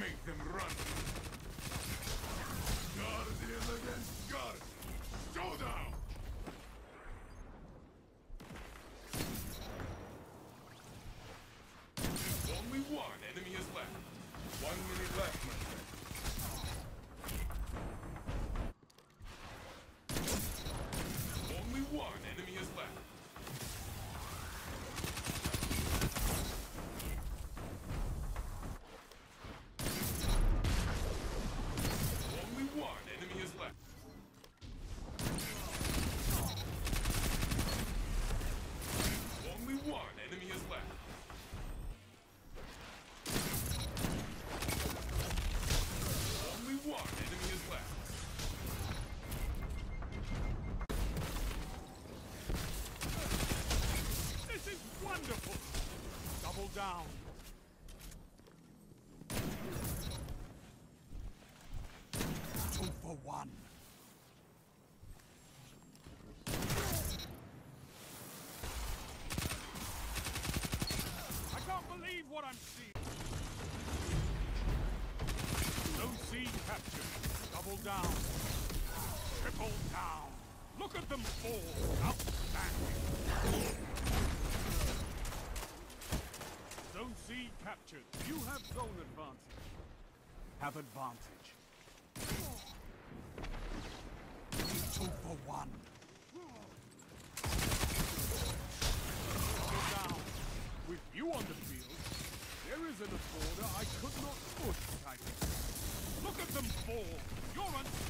Make them run. Guardian again. Down. Two for one. I can't believe what I'm seeing. Zone C captured. Double down. Triple down. Look at them fall. Outstanding. captured. You have zone advantage. Have advantage. Two for one. Down. With you on the field, there isn't a border I could not push, Titan. Look at them fall. You're unstoppable.